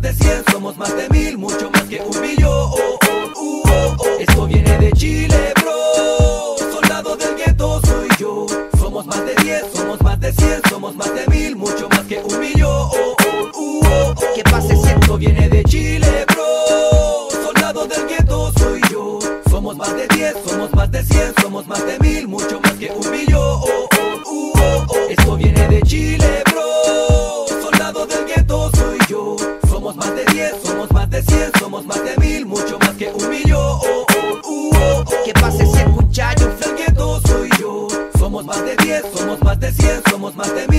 de cien, somos más de mil, mucho más que un millón. Oh, oh, uh, oh, oh. Esto viene de Chile, bro. Soldado del gueto soy yo. Somos más de diez, somos más de cien, somos más de mil, mucho más que un millón. Oh, oh, uh, oh, oh. ¿Qué pasa si Esto viene de Chile, bro. Soldado del gueto soy yo. Somos más de diez, somos más de cien, somos más de mil, mucho más que un millón. Oh, oh, uh, oh, oh. Esto viene de Chile, Somos más de 100, somos más de mil, mucho más que un millón. Uh, oh, oh. oh, oh, oh. ¿Qué pasa ese muchacho? El que soy yo. Somos más de 10, somos más de 100, somos más de mil.